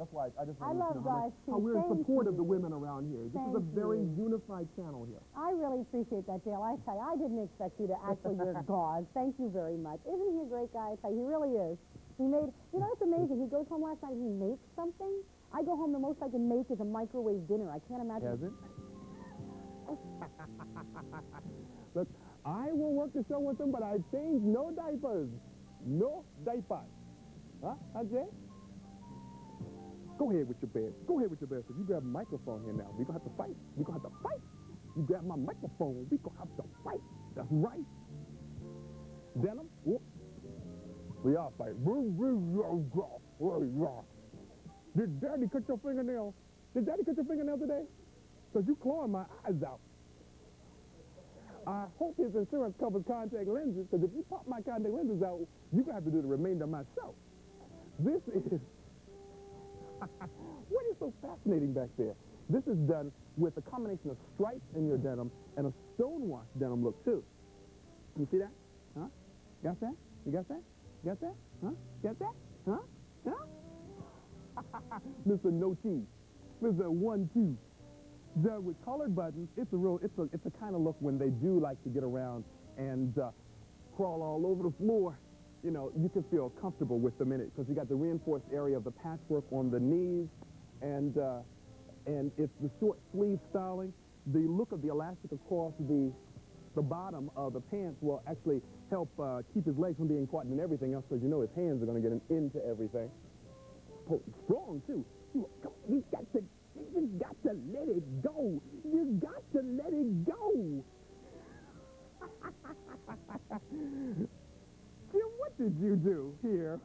That's why I, I just I to love know how, guys, much- how we're in Thank support of the women around here. This is a very you. unified channel here. I really appreciate that, Dale. I tell you, I didn't expect you to act for your cause. Thank you very much. Isn't he a great guy? I tell you, he really is. He made, you know, it's amazing. He goes home last night, he makes something. I go home, the most I can make is a microwave dinner. I can't imagine. Has it? Look, I will work the show with them, but I change no diapers. No diapers. Huh? Huh, Jay? Go ahead with your bed. Go ahead with your bed. Because you grab a microphone here now. We're going to have to fight. We're going to have to fight. You grab my microphone. We're going to have to fight. That's right. Denim? Whoop. We all fight. Did Daddy cut your fingernail? Did Daddy cut your fingernail today? Because you clawing my eyes out. I hope his insurance covers contact lenses, because if you pop my contact lenses out, you're going to have to do the remainder myself. This is... what is so fascinating back there? This is done with a combination of stripes in your denim and a stonewash denim look, too. You see that? Huh? Got that? You got that? Got that? Huh? Got that? Huh? Huh? Mr. No Cheese. Mr. One Two. Done with colored buttons. It's a real, it's a, it's a kind of look when they do like to get around and uh, crawl all over the floor. You know, you can feel comfortable with them in it because you got the reinforced area of the patchwork on the knees and, uh, and it's the short sleeve styling. The look of the elastic across the, the bottom of the pants will actually help uh, keep his legs from being caught in everything else because you know his hands are going to get into everything. Oh, strong, too. You, you got to, you got to let it go. You got to let it go. Jim, what did you do here?